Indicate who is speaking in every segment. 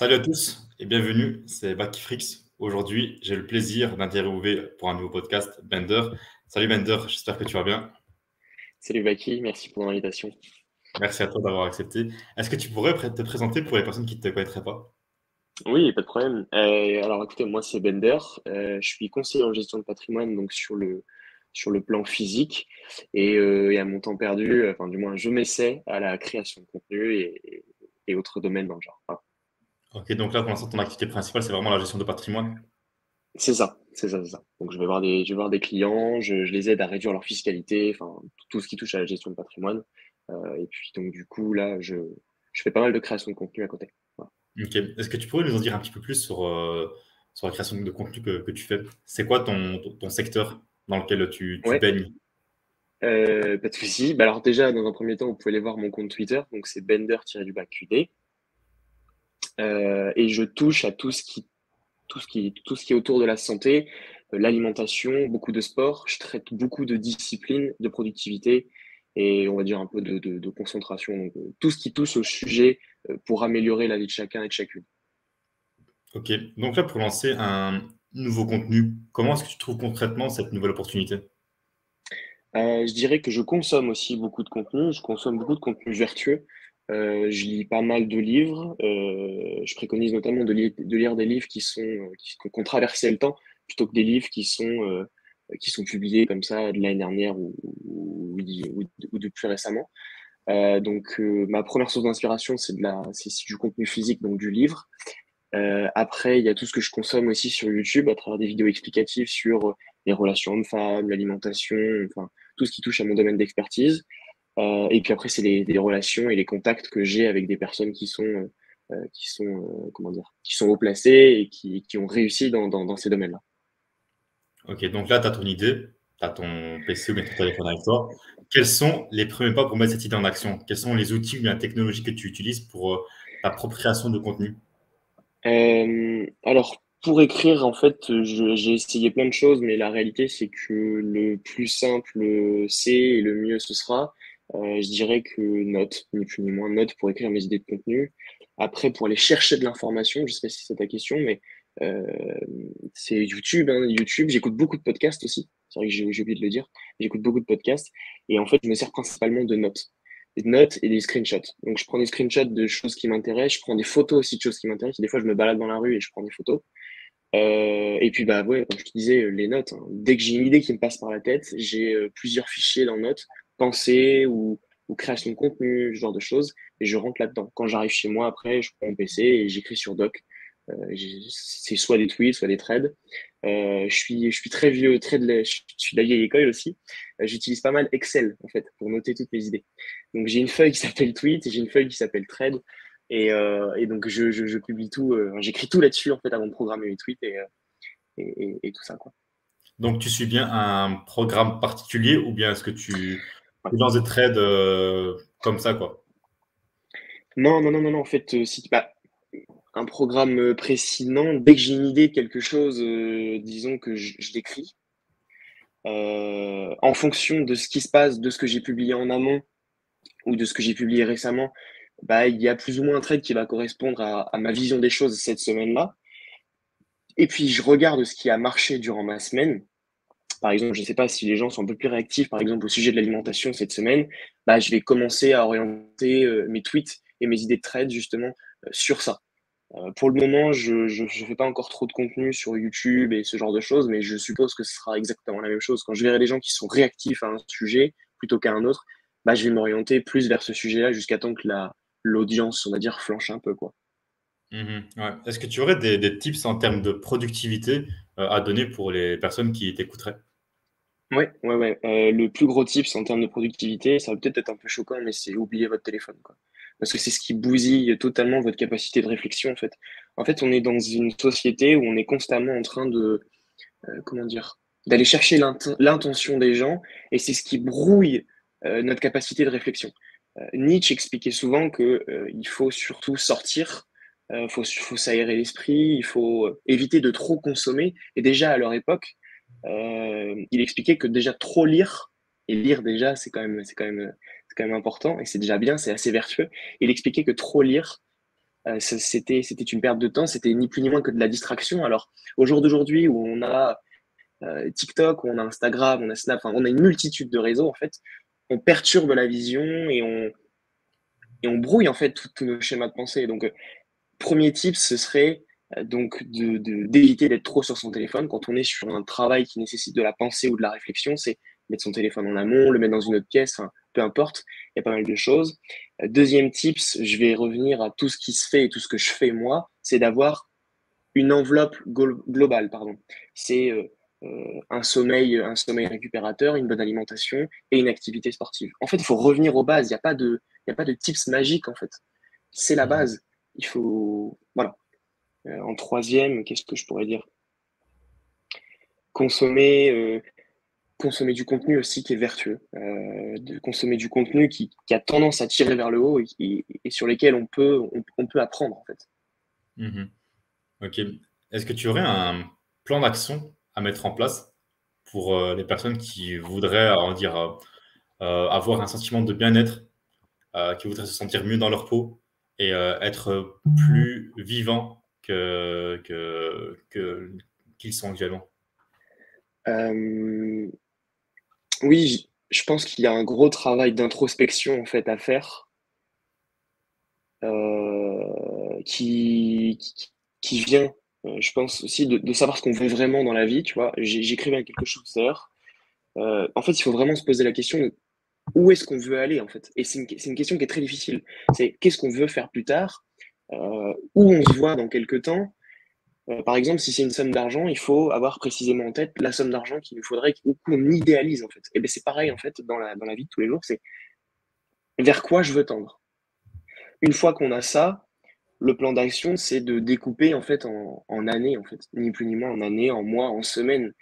Speaker 1: Salut à tous et bienvenue, c'est Bakifrix. Aujourd'hui, j'ai le plaisir d'interviewer pour un nouveau podcast Bender. Salut Bender, j'espère que tu vas bien.
Speaker 2: Salut Baki, merci pour l'invitation.
Speaker 1: Merci à toi d'avoir accepté. Est-ce que tu pourrais te présenter pour les personnes qui ne te connaîtraient pas?
Speaker 2: Oui, pas de problème. Euh, alors écoutez, moi c'est Bender, euh, je suis conseiller en gestion de patrimoine donc sur le, sur le plan physique et, euh, à mon temps perdu, enfin du moins je m'essaie à la création de contenu et, autres domaines dans le genre.
Speaker 1: Ok, donc là pour l'instant ton activité principale c'est vraiment la gestion de patrimoine
Speaker 2: C'est ça, c'est ça, c'est ça. Donc je vais voir des, je vais voir des clients, je, je, les aide à réduire leur fiscalité, enfin tout ce qui touche à la gestion de patrimoine. Euh, et puis donc du coup là je, je, fais pas mal de création de contenu à côté.
Speaker 1: Ok, est-ce que tu pourrais nous en dire un petit peu plus sur, euh, sur la création de contenu que, que tu fais? C'est quoi ton, ton, secteur dans lequel tu, tu baignes?
Speaker 2: Euh, pas de souci. Bah alors déjà, dans un premier temps, vous pouvez aller voir mon compte Twitter, donc c'est bender-qd. Euh, et je touche à tout ce qui, tout ce qui, tout ce qui est autour de la santé, euh, l'alimentation, beaucoup de sport. Je traite beaucoup de disciplines, de productivité et on va dire un peu de, de, de concentration. Donc, euh, tout ce qui touche au sujet pour améliorer la vie de chacun et de chacune.
Speaker 1: Ok, donc là, pour lancer un nouveau contenu, comment est-ce que tu trouves concrètement cette nouvelle opportunité?
Speaker 2: Je dirais que je consomme aussi beaucoup de contenu. Je consomme beaucoup de contenu vertueux. Euh, je lis pas mal de livres. Euh, je préconise notamment de, lire des livres qui sont qui, qui, ont traversé le temps plutôt que des livres qui sont qui sont publiés comme ça de l'année dernière ou, ou, ou, de plus récemment. Euh, donc ma première source d'inspiration c'est c'est du contenu physique donc du livre euh, après, il y a tout ce que je consomme aussi sur YouTube à travers des vidéos explicatives sur les relations hommes-femmes, l'alimentation, enfin tout ce qui touche à mon domaine d'expertise. Euh, et puis après, c'est les, les, relations et les contacts que j'ai avec des personnes qui sont, euh, qui sont, euh, comment dire, qui sont haut placées et qui, qui ont réussi dans, dans, dans ces domaines-là.
Speaker 1: Ok, donc là, tu as ton idée, tu as ton PC ou ton téléphone avec toi. Quels sont les premiers pas pour mettre cette idée en action? Quels sont les outils ou la technologie que tu utilises pour la propre création de contenu?
Speaker 2: Euh, alors, pour écrire, en fait, j'ai essayé plein de choses, mais la réalité, c'est que le plus simple c'est et le mieux ce sera. Euh, je dirais que note, ni plus ni moins note pour écrire mes idées de contenu. Après, pour aller chercher de l'information, je sais pas si c'est ta question, mais euh, c'est YouTube. Hein, YouTube, j'écoute beaucoup de podcasts aussi. C'est vrai que j'ai oublié de le dire. J'écoute beaucoup de podcasts et en fait, je me sers principalement de notes des notes et des screenshots. Donc, je prends des screenshots de choses qui m'intéressent, je prends des photos aussi de choses qui m'intéressent. Des fois, je me balade dans la rue et je prends des photos. Euh, et puis, bah, ouais, comme je te disais, les notes. Hein. Dès que j'ai une idée qui me passe par la tête, j'ai plusieurs fichiers dans Notes, pensée ou, création de contenu, ce genre de choses, et je rentre là-dedans. Quand j'arrive chez moi, après, je prends mon PC et j'écris sur Doc. Euh, c'est soit des tweets, soit des threads. Euh, je suis, je suis très vieux, très de la, je suis de la vieille école aussi. Euh, j'utilise pas mal Excel en fait pour noter toutes mes idées. Donc j'ai une feuille qui s'appelle tweet et j'ai une feuille qui s'appelle thread. Et, donc je, publie tout, j'écris tout là-dessus en fait avant de programmer mes tweets et, tout ça.
Speaker 1: Donc tu suis bien un programme particulier ou bien est-ce que tu, lances des trades comme ça quoi
Speaker 2: Non non non non non en fait si bah, un programme euh, précis, non. Dès que j'ai une idée de quelque chose, euh, disons que je. Euh, en fonction de ce qui se passe, de ce que j'ai publié en amont ou de ce que j'ai publié récemment, bah, il y a plus ou moins un trade qui va correspondre à ma vision des choses cette semaine-là. Et puis, je regarde ce qui a marché durant ma semaine. Par exemple, je ne sais pas si les gens sont un peu plus réactifs, par exemple, au sujet de l'alimentation cette semaine, bah, je vais commencer à orienter euh, mes tweets et mes idées de trade justement sur ça. Euh, pour le moment, je ne fais pas encore trop de contenu sur YouTube et ce genre de choses, mais je suppose que ce sera exactement la même chose. Quand je verrai des gens qui sont réactifs à un sujet plutôt qu'à un autre, bah, je vais m'orienter plus vers ce sujet-là jusqu'à temps que l'audience, on va dire, flanche un peu. quoi.
Speaker 1: Mmh ouais. Est-ce que tu aurais des, tips en termes de productivité euh, à donner pour les personnes qui t'écouteraient?
Speaker 2: Oui, ouais, ouais. Euh, le plus gros tips en termes de productivité, ça va peut-être être un peu choquant, mais c'est oublier votre téléphone. Parce que c'est ce qui bousille totalement votre capacité de réflexion en fait. En fait, on est dans une société où on est constamment en train de euh, comment dire d'aller chercher l'intention des gens et c'est ce qui brouille euh, notre capacité de réflexion. Nietzsche expliquait souvent que il faut surtout sortir, il faut, faut s'aérer l'esprit, il faut éviter de trop consommer. Et déjà à leur époque, il expliquait que déjà trop lire et lire déjà c'est quand même c'est quand même c'est quand même important et c'est déjà bien, c'est assez vertueux. Il expliquait que trop lire c'était c'était une perte de temps, c'était ni plus ni moins que de la distraction. Alors au jour d'aujourd'hui où on a TikTok, où on a Instagram, on a Snap, on a une multitude de réseaux en fait, on perturbe la vision et on et on brouille en fait tous nos schémas de pensée. Donc premier tip, ce serait donc d'éviter d'être trop sur son téléphone quand on est sur un travail qui nécessite de la pensée ou de la réflexion, c'est mettre son téléphone en amont, le mettre dans une autre pièce, peu importe, il y a pas mal de choses. Deuxième tips, je vais revenir à tout ce qui se fait et tout ce que je fais moi, c'est d'avoir une enveloppe globale, pardon. C'est euh, euh, un sommeil, un sommeil récupérateur, une bonne alimentation et une activité sportive. En fait, il faut revenir aux bases. Il n'y a pas de, il a pas de tips magiques en fait. C'est la mmh. base. Il faut, voilà. Euh, en troisième, qu'est-ce que je pourrais dire? Consommer, consommer du contenu aussi qui est vertueux, euh, consommer du contenu qui, a tendance à tirer vers le haut et, sur lesquels on peut, on, peut apprendre en fait.
Speaker 1: Mhm. Ok. Est-ce que tu aurais un plan d'action à mettre en place pour euh, les personnes qui voudraient en dire, euh, avoir un sentiment de bien-être, qui voudraient se sentir mieux dans leur peau et être plus vivants que, qu'ils sont actuellement
Speaker 2: oui, je pense qu'il y a un gros travail d'introspection en fait à faire euh, qui, qui, vient, euh, je pense aussi de, savoir ce qu'on veut vraiment dans la vie. Tu vois, j'écrivais quelque chose d'ailleurs. Euh, en fait, il faut vraiment se poser la question de où est-ce qu'on veut aller en fait. Et c'est une, une, question qui est très difficile. C'est qu'est-ce qu'on veut faire plus tard, où on se voit dans quelques temps euh, par exemple, si c'est une somme d'argent, il faut avoir précisément en tête la somme d'argent qu'il nous faudrait qu'on idéalise en fait. Et bien c'est pareil en fait dans la, dans la vie de tous les jours, c'est vers quoi je veux tendre. Une fois qu'on a ça, le plan d'action, c'est de découper en fait en, années, en fait, ni plus ni moins en années, en mois, en semaines.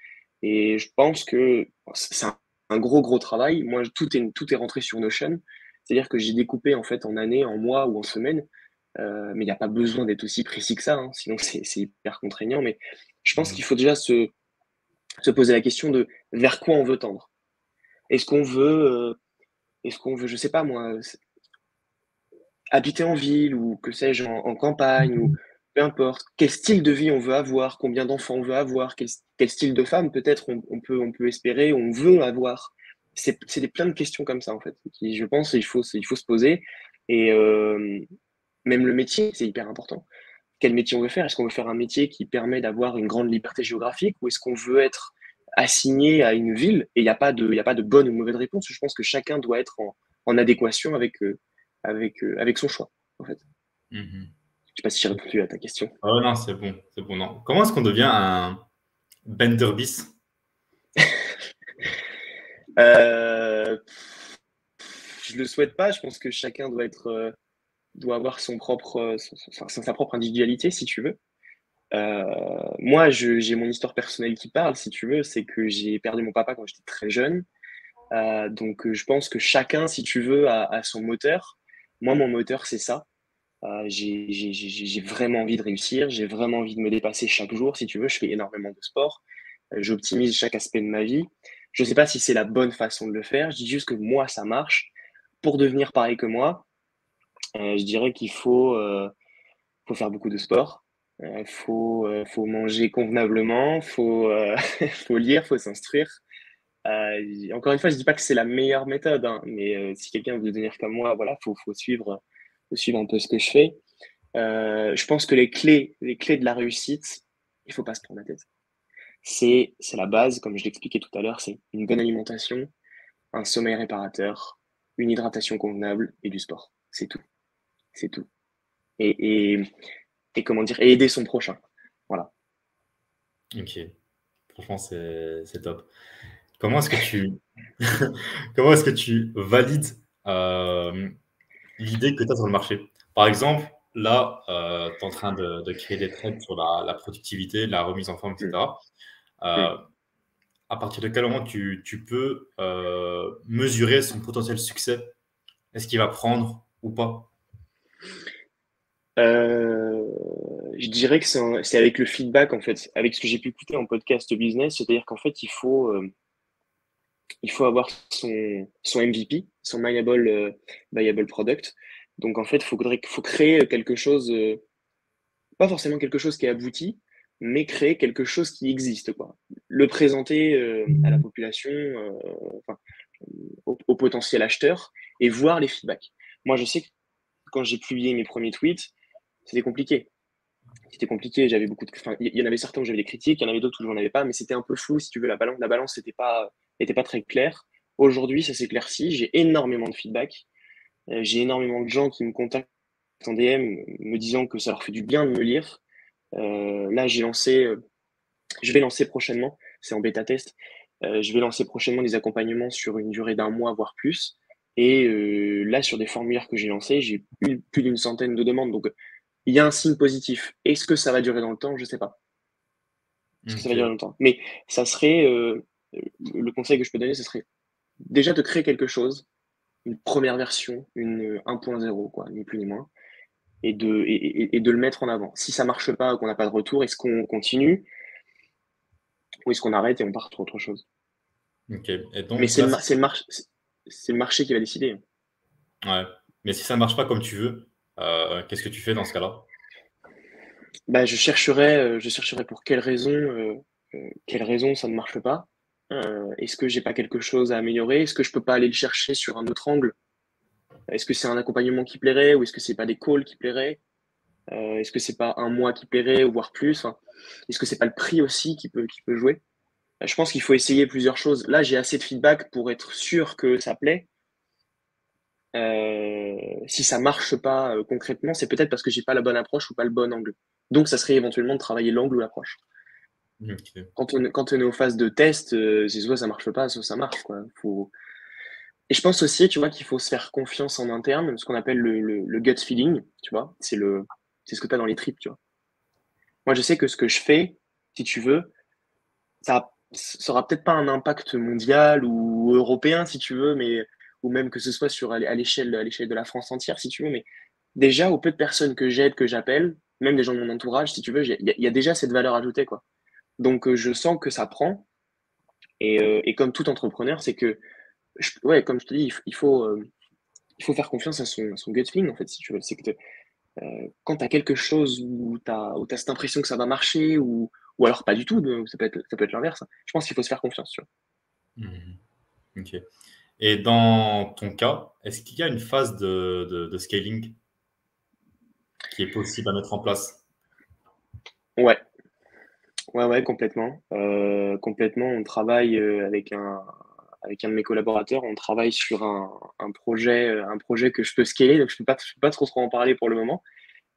Speaker 2: Et je pense que c'est un, gros gros travail. Moi, tout est tout est rentré sur Notion, c'est-à-dire que j'ai découpé en fait en années, en mois ou en semaines. Euh, mais il n'y a pas besoin d'être aussi précis que ça, hein, sinon c'est hyper contraignant. Mais je pense mmh. qu'il faut déjà se, se poser la question de vers quoi on veut tendre. Est-ce qu'on veut, euh, est-ce qu'on veut, je sais pas moi, habiter en ville ou que sais-je en, campagne ou peu importe. Quel style de vie on veut avoir, combien d'enfants on veut avoir, quel, style de femme peut-être on, peut, on peut espérer, on veut avoir? C'est plein de questions comme ça en fait. Qui, je pense il faut, il faut se poser. Et, euh, même le métier, c'est hyper important. Quel métier on veut faire? Est-ce qu'on veut faire un métier qui permet d'avoir une grande liberté géographique ou est-ce qu'on veut être assigné à une ville? Et il n'y a, pas de, a pas de bonne ou mauvaise réponse. Je pense que chacun doit être en, adéquation avec, euh, avec, euh, avec son choix, en fait. Mm-hmm. Je ne sais pas si j'ai répondu à ta question.
Speaker 1: Oh non, c'est bon, c'est bon. Non. Comment est-ce qu'on devient un bender bis?
Speaker 2: Euh, Je le souhaite pas. Je pense que chacun doit être doit avoir son propre, sa propre individualité, si tu veux. Euh, moi, j'ai mon histoire personnelle qui parle, si tu veux, c'est que j'ai perdu mon papa quand j'étais très jeune. Euh, donc, je pense que chacun, si tu veux, a, son moteur. Moi, mon moteur, c'est ça. Euh, j'ai vraiment envie de réussir, j'ai vraiment envie de me dépasser chaque jour, si tu veux. Je fais énormément de sport, j'optimise chaque aspect de ma vie. Je ne sais pas si c'est la bonne façon de le faire, je dis juste que moi, ça marche. Pour devenir pareil que moi, euh, je dirais qu'il faut, euh, faut faire beaucoup de sport. Il euh, faut, faut manger convenablement, faut, faut lire, faut s'instruire. encore une fois, je ne dis pas que c'est la meilleure méthode, hein, mais si quelqu'un veut devenir comme moi, voilà, faut, faut suivre, faut suivre un peu ce que je fais. je pense que les clés, les clés de la réussite, il faut pas se prendre la tête. C'est, c'est la base, comme je l'expliquais tout à l'heure, c'est une bonne alimentation, un sommeil réparateur, une hydratation convenable et du sport. C'est tout. C'est tout. Et, et, comment dire, et aider son prochain. Voilà.
Speaker 1: Ok. Franchement, c'est top. Comment est-ce que tu, comment est-ce que tu valides euh, l'idée que tu as sur le marché? Par exemple, là, euh, tu es en train de, créer des trends sur la, productivité, la remise en forme, etc. Mm. Euh, mm. À partir de quel moment tu, tu peux mesurer son potentiel succès? Est-ce qu'il va prendre ou pas?
Speaker 2: Euh, je dirais que c'est avec le feedback, en fait, avec ce que j'ai pu écouter en podcast business, c'est-à-dire qu'en fait, il faut, euh, il faut avoir son, son MVP, son viable, euh, viable product, Donc en fait, il faut, créer quelque chose, euh, pas forcément quelque chose qui est abouti, mais créer quelque chose qui existe, quoi. Le présenter à la population, enfin, au, potentiel acheteur, et voir les feedbacks. Moi, je sais que quand j'ai publié mes premiers tweets, c'était compliqué. C'était compliqué, j'avais beaucoup de. Enfin, il y en avait certains où j'avais des critiques, il y en avait d'autres où j'en avais pas, mais c'était un peu flou, si tu veux, la balance. La balance n'était pas, était pas très claire. Aujourd'hui, ça s'éclaircit, j'ai énormément de feedback. Euh, j'ai énormément de gens qui me contactent en DM me disant que ça leur fait du bien de me lire. Euh, là, j'ai lancé, euh, je vais lancer prochainement, c'est en bêta test, je vais lancer prochainement des accompagnements sur une durée d'un mois, voire plus. Et là, sur des formulaires que j'ai lancés, j'ai plus d'une centaine de demandes. Donc, il y a un signe positif. Est-ce que ça va durer dans le temps? Je ne sais pas. Est-ce que ça va durer dans le temps? Mais ça serait, le conseil que je peux donner, ce serait déjà de créer quelque chose une première version, une 1.0, quoi, ni plus ni moins, et de, et, de le mettre en avant. Si ça marche pas, qu'on n'a pas de retour, est-ce qu'on continue? Ou est-ce qu'on arrête et on part sur autre chose? Mais c'est le, le, marché qui va décider.
Speaker 1: Ouais. Mais si ça ne marche pas comme tu veux, euh, qu'est-ce que tu fais dans ce cas-là?
Speaker 2: Bah, je chercherai, euh, je chercherai pour quelle raison, euh, quelle raison ça ne marche pas. Euh, est-ce que j'ai pas quelque chose à améliorer? Est-ce que je peux pas aller le chercher sur un autre angle? Est-ce que c'est un accompagnement qui plairait ou est-ce que c'est pas des calls qui plairaient? Est-ce que c'est pas un mois qui plairait ou voire plus? Est-ce que c'est pas le prix aussi qui peut, qui peut jouer? Je pense qu'il faut essayer plusieurs choses. Là, j'ai assez de feedback pour être sûr que ça plaît. si ça marche pas concrètement, c'est peut-être parce que j'ai pas la bonne approche ou pas le bon angle. Donc, ça serait éventuellement de travailler l'angle ou l'approche. Quand, on, quand on est aux phases de test, euh, c'est soit ça marche pas, soit ça marche. Quoi. Faut... Et je pense aussi, tu vois, qu'il faut se faire confiance en interne, ce qu'on appelle le, le, gut feeling, tu vois. C'est le, c'est ce que tu as dans les tripes, tu vois. Moi, je sais que ce que je fais, si tu veux, ça sera peut-être pas un impact mondial ou européen, si tu veux, mais ou même que ce soit sur à l'échelle à de la France entière, si tu veux, mais déjà au peu de personnes que j'aide, que j'appelle, même des gens de mon entourage, si tu veux, il y, a déjà cette valeur ajoutée, quoi. Donc, euh, je sens que ça prend. Euh, et, comme tout entrepreneur, c'est que, ouais, comme je te dis, il faut, euh, il faut faire confiance à son, son gut feeling, en fait, si tu veux. C'est que quand tu as quelque chose où tu as, as, cette impression que ça va marcher, ou, ou alors pas du tout, ça peut être, ça peut être l'inverse, je pense qu'il faut se faire confiance. Tu vois.
Speaker 1: Mmh. Ok. Et dans ton cas, est-ce qu'il y a une phase de, de, de, scaling qui est possible à mettre en place?
Speaker 2: Ouais, Ouais, ouais, complètement. Euh, complètement. On travaille euh, avec un, avec un de mes collaborateurs. On travaille sur un, un projet, euh, un projet que je peux scaler. Donc, je ne peux, pas, peux pas trop, trop en parler pour le moment.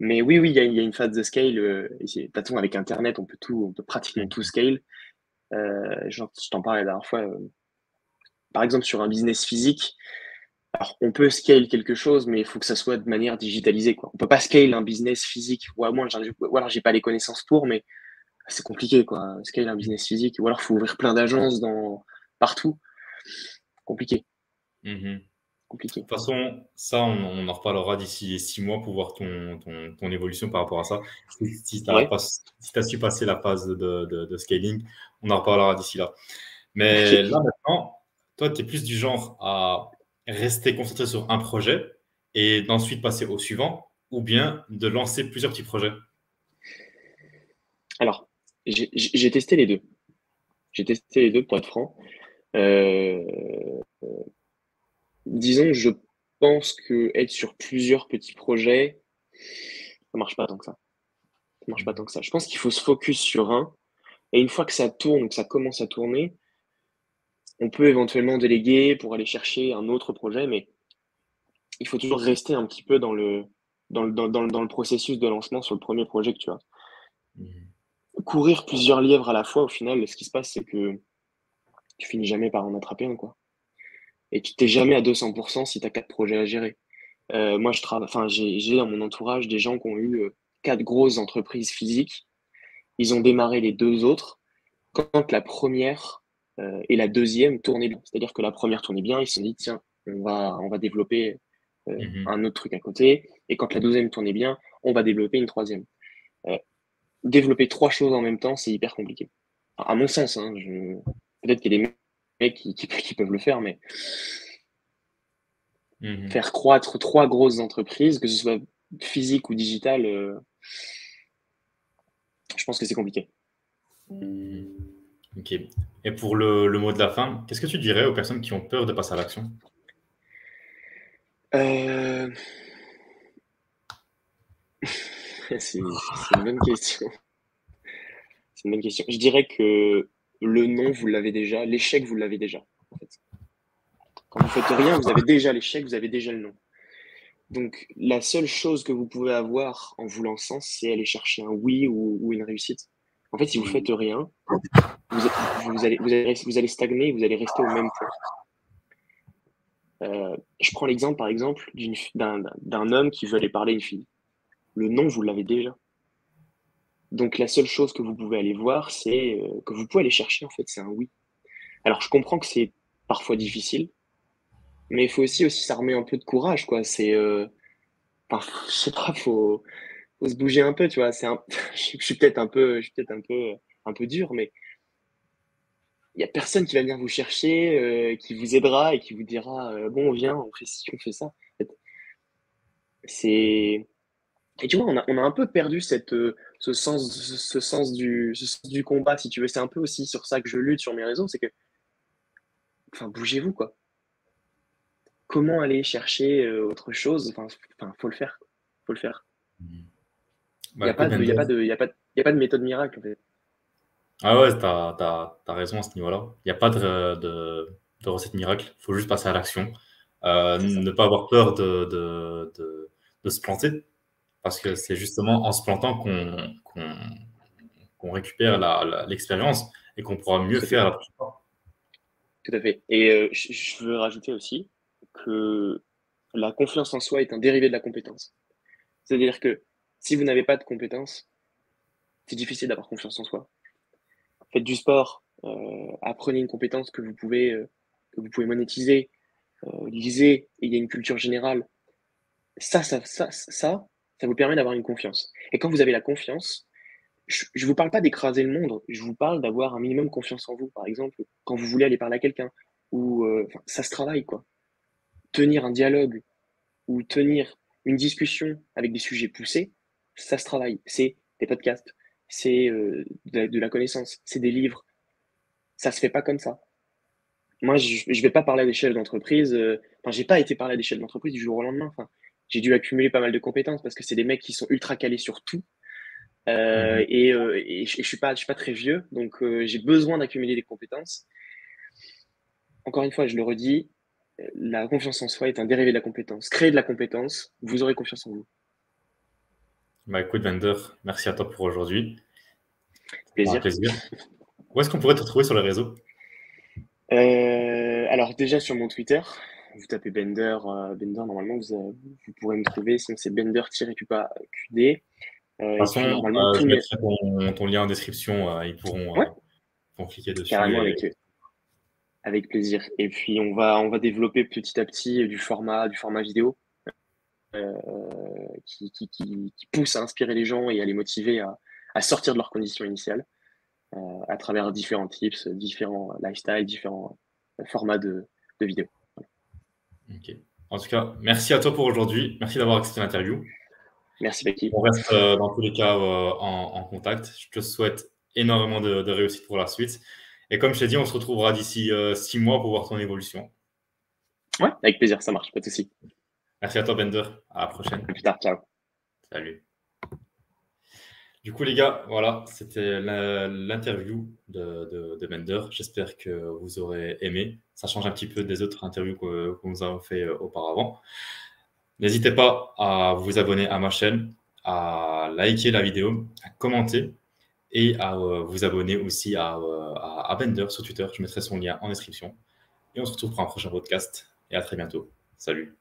Speaker 2: Mais oui, oui, il y a, y a, une phase de scale. Euh, de toute façon, avec Internet, on peut, tout, on peut pratiquement tout scale. Euh, je t'en parlais la dernière fois. par exemple, sur un business physique, alors, on peut scale quelque chose, mais il faut que ça soit de manière digitalisée. Quoi. On peut pas scale un business physique, ou, à moins, ou alors j'ai pas les connaissances pour, mais c'est compliqué, quoi. Scale un business physique, ou alors il faut ouvrir plein d'agences dans partout. Compliqué.
Speaker 1: Mmh compliqué. De toute façon, ça, on, en reparlera d'ici six mois pour voir ton, ton, évolution par rapport à ça. Si, tu as, su passer la phase de, de, scaling, on en reparlera d'ici là. Mais là, maintenant, toi, tu es plus du genre à rester concentré sur un projet et d'ensuite passer au suivant, ou bien de lancer plusieurs petits projets?
Speaker 2: Alors, j'ai testé les deux. J'ai testé les deux pour être franc. Euh, disons, je pense que être sur plusieurs petits projets, ça marche pas tant que ça. Ça marche pas tant que ça. Je pense qu'il faut se focus sur un. Et une fois que ça tourne, que ça commence à tourner, on peut éventuellement déléguer pour aller chercher un autre projet, mais il faut toujours rester un petit peu dans le, dans le, dans, le processus de lancement sur le premier projet que tu as. Mmh courir plusieurs lièvres à la fois, au final, ce qui se passe, c'est que tu finis jamais par en attraper un, quoi. Et tu t'es jamais à 200% si tu as quatre projets à gérer. Euh, moi, je travaille, enfin, j'ai dans mon entourage des gens qui ont eu euh, quatre grosses entreprises physiques. Ils ont démarré les deux autres quand la première euh, et la deuxième tournaient bien. C'est-à-dire que la première tournait bien, ils se sont dit, tiens, on va, on va développer mmh un autre truc à côté. Et quand la deuxième tournait bien, on va développer une troisième développer trois choses en même temps, c'est hyper compliqué. À mon sens, hein, je... peut-être qu'il y a des mecs qui, qui, peuvent le faire, mais Mhm. Faire croître trois grosses entreprises, que ce soit physique ou digital, euh, je pense que c'est compliqué.
Speaker 1: Mhm. Ok. Et pour le, mot de la fin, qu'est-ce que tu dirais aux personnes qui ont peur de passer à l'action?
Speaker 2: Euh, C'est une bonne question. C'est une bonne question. Je dirais que le non, vous l'avez déjà. L'échec, vous l'avez déjà. Quand vous faites rien, vous avez déjà l'échec, vous avez déjà le non. Donc, la seule chose que vous pouvez avoir en vous lançant, c'est aller chercher un oui ou, une réussite. En fait, si vous faites rien, vous, allez, vous, allez, stagner, vous allez rester au même point. Euh, je prends l'exemple, par exemple, d'un homme qui veut aller parler à une fille. Le non, vous l'avez déjà. Donc la seule chose que vous pouvez aller voir, c'est euh, que vous pouvez aller chercher, en fait, c'est un oui. Alors je comprends que c'est parfois difficile, mais il faut aussi, aussi s'armer un peu de courage, quoi. C'est, euh... enfin, je sais pas, faut, faut se bouger un peu, tu vois. C'est un... je suis peut-être un peu, je suis peut-être un peu, un peu dur, mais il y a personne qui va venir vous chercher, euh, qui vous aidera et qui vous dira, euh, bon, viens, on fait ci, on fait ça. C'est et tu vois, on a, on a un peu perdu cette, euh, ce, sens, ce, sens du, du combat, si tu veux. C'est un peu aussi sur ça que je lutte sur mes réseaux, c'est que, enfin, bougez-vous, quoi. Comment aller chercher euh, autre chose? Enfin, faut le faire. Faut le faire. Il n'y a, pas de, y a, pas de, méthode miracle, en fait.
Speaker 1: Ah ouais, tu as, as, raison à ce niveau-là. Il n'y a pas de, de, de recette miracle. Il faut juste passer à l'action. Euh, ne pas avoir peur de, de, de se planter parce que c'est justement en se plantant qu'on récupère l'expérience et qu'on pourra mieux faire la prochaine fois.
Speaker 2: Tout à fait. Et euh, je veux rajouter aussi que la confiance en soi est un dérivé de la compétence. C'est-à-dire que si vous n'avez pas de compétence, c'est difficile d'avoir confiance en soi. Faites du sport, euh, apprenez une compétence que vous pouvez, euh, que vous pouvez monétiser, lisez, il y a une culture générale. Ça, ça, ça, ça, ça vous permet d'avoir une confiance. Et quand vous avez la confiance, je ne vous parle pas d'écraser le monde, je vous parle d'avoir un minimum confiance en vous. Par exemple, quand vous voulez aller parler à quelqu'un, ou euh, ça se travaille, quoi. Tenir un dialogue ou tenir une discussion avec des sujets poussés, ça se travaille. C'est des podcasts, c'est euh, de, la connaissance, c'est des livres. Ça se fait pas comme ça. Moi, je ne vais pas parler à l'échelle d'entreprise. Euh, enfin, j'ai pas été parler à l'échelle d'entreprise du jour au lendemain. J'ai dû accumuler pas mal de compétences parce que c'est des mecs qui sont ultra calés sur tout. Euh, mhm. et, euh, et, je, ne suis pas, je suis pas très vieux, donc euh, j'ai besoin d'accumuler des compétences. Encore une fois, je le redis, la confiance en soi est un dérivé de la compétence. Créez de la compétence, vous aurez confiance en vous.
Speaker 1: Bah écoute, Vander, merci à toi pour aujourd'hui.
Speaker 2: Plaisir. plaisir.
Speaker 1: Où est-ce qu'on pourrait te retrouver sur les réseaux?
Speaker 2: Alors déjà sur mon Twitter, vous tapez Bender, euh, Bender normalement vous, vous, pourrez me trouver, sinon c'est Bender-QD.
Speaker 1: Euh, de toute façon, euh, je mettrai ton, lien en description, ils pourront, cliquer dessus.
Speaker 2: Carrément avec, avec plaisir. Et puis on va, on va développer petit à petit du format, du format vidéo qui, qui, qui, pousse à inspirer les gens et à les motiver à, à sortir de leurs conditions initiales à travers différents tips, différents lifestyles, différents formats de, de vidéos.
Speaker 1: En tout cas, merci à toi pour aujourd'hui. Merci d'avoir accepté l'interview.
Speaker 2: Merci, Becky.
Speaker 1: On reste euh, dans tous les cas euh, en, contact. Je te souhaite énormément de, réussite pour la suite. Et comme je t'ai dit, on se retrouvera d'ici euh, six mois pour voir ton évolution.
Speaker 2: Ouais, avec plaisir, ça marche, pas de souci.
Speaker 1: Merci à toi, Bender. À la prochaine.
Speaker 2: À plus tard, ciao.
Speaker 1: Salut. Du coup, les gars, voilà, c'était l'interview de, de, Bender. J'espère que vous aurez aimé. Ça change un petit peu des autres interviews que, nous avons fait euh, auparavant. N'hésitez pas à vous abonner à ma chaîne, à liker la vidéo, à commenter et à euh, vous abonner aussi euh, à Bender sur Twitter. Je mettrai son lien en description. Et on se retrouve pour un prochain podcast. Et à très bientôt. Salut.